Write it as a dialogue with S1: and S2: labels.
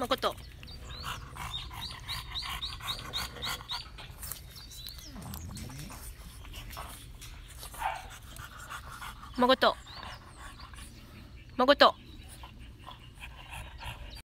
S1: まこと